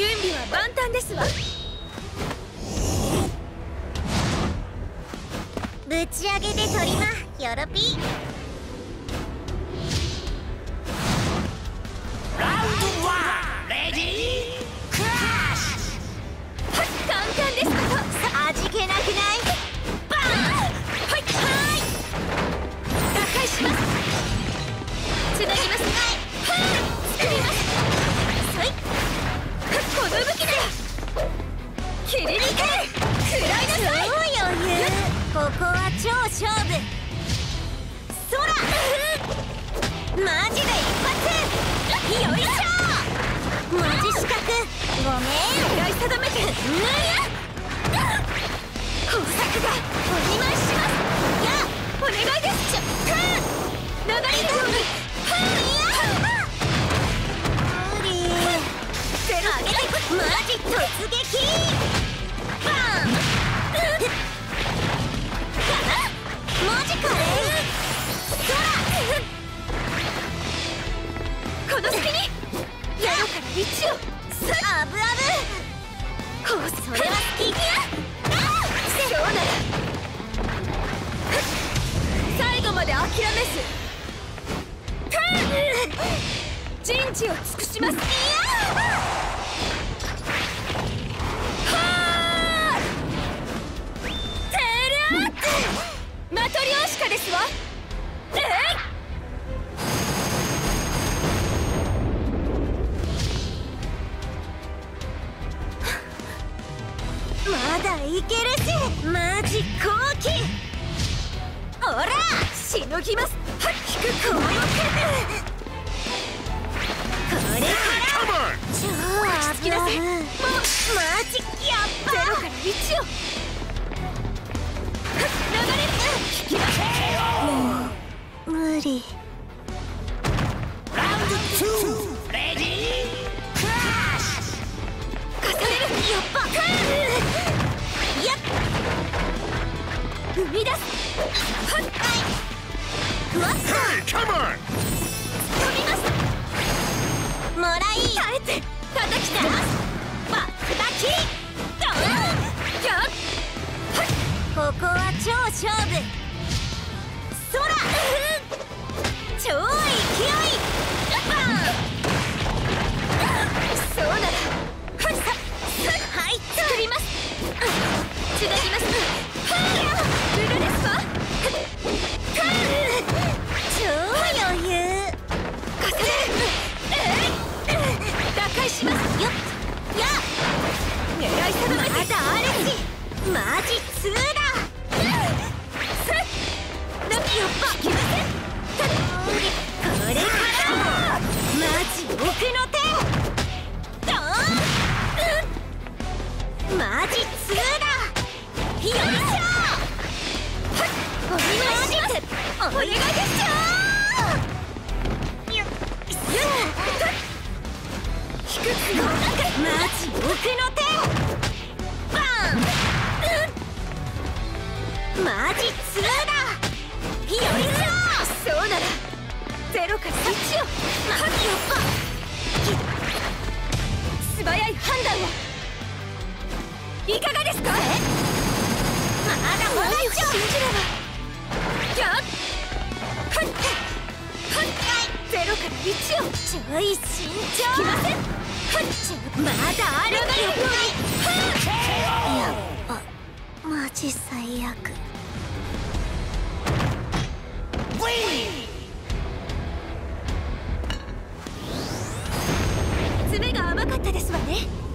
準備は万端ですわ。ぶち上げで取りまよろぴー。空。マジで一発。よいしょマジ四角ごめん。狙い定めてぬや。この隙にやろから一応らアブアこうそれは好きそうなら最後まで諦めず人事を尽くしますはーてりゃーマトリョーシカですわえいいけるしマジ後期ほら！しのぎます！はっ引くこうこれから！超アブアブもうマジやっゼロから一を！流れ引き出せぱ無理み出す。はっふわっと。Come on! 飛びます。もらい。耐えて。叩きバックバキマジツーお願いですよ低くのマジ奥の手バーンマジツーだよいしょそうならゼロから一をマジやっぱ素早い判断をいかがですかまだまだ信じればやっゼロから一をちょい慎重来ませんはいまだある流れるようにやっぱマジ最悪 Win! 爪が甘かったですわね